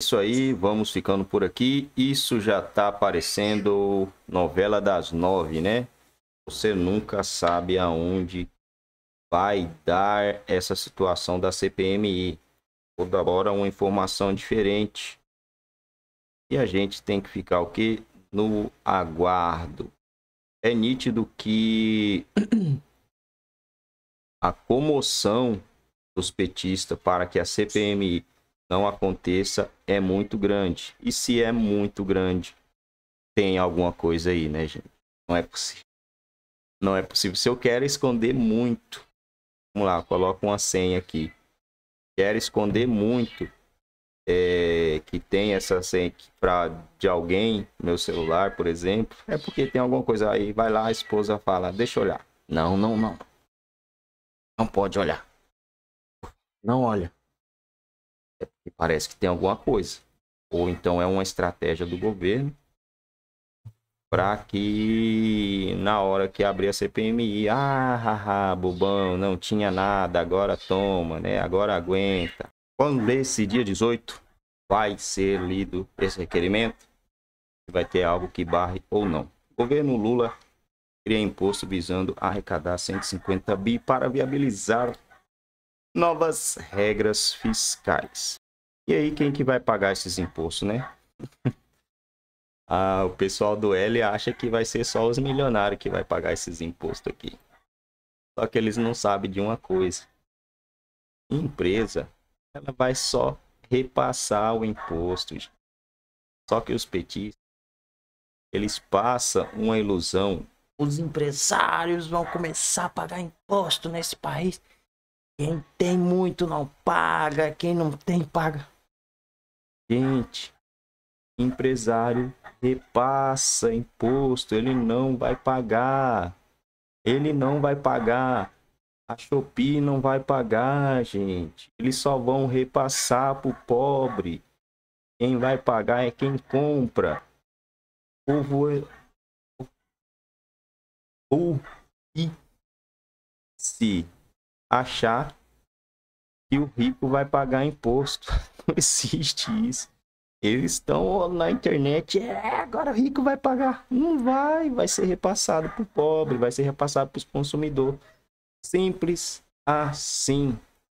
Isso aí, vamos ficando por aqui. Isso já tá aparecendo novela das nove, né? Você nunca sabe aonde vai dar essa situação da CPMI. Toda hora uma informação diferente. E a gente tem que ficar o que? No aguardo. É nítido que a comoção dos petistas para que a CPMI não aconteça é muito grande. E se é muito grande, tem alguma coisa aí, né, gente? Não é possível. Não é possível. Se eu quero esconder muito, vamos lá, coloca uma senha aqui. Quero esconder muito é, que tem essa senha para de alguém, meu celular, por exemplo, é porque tem alguma coisa aí. Vai lá, a esposa fala, deixa eu olhar. Não, não, não. Não pode olhar. Não olha. Parece que tem alguma coisa. Ou então é uma estratégia do governo para que na hora que abrir a CPMI, ah, haha, bobão, não tinha nada, agora toma, né? Agora aguenta. Quando desse dia 18 vai ser lido esse requerimento, vai ter algo que barre ou não. O governo Lula cria imposto visando arrecadar 150 bi para viabilizar novas regras fiscais. E aí, quem que vai pagar esses impostos, né? ah, o pessoal do L acha que vai ser só os milionários que vai pagar esses impostos aqui. Só que eles não sabem de uma coisa. Empresa, ela vai só repassar o imposto. Só que os petistas, eles passam uma ilusão. Os empresários vão começar a pagar imposto nesse país. Quem tem muito não paga, quem não tem paga. Gente, empresário repassa imposto, ele não vai pagar. Ele não vai pagar. A Shopee não vai pagar, gente. Eles só vão repassar pro pobre. Quem vai pagar é quem compra. O povo ou e se achar que o rico vai pagar imposto. Não existe isso. Eles estão na internet, é, agora o rico vai pagar. Não vai, vai ser repassado para o pobre, vai ser repassado para os consumidores. Simples assim.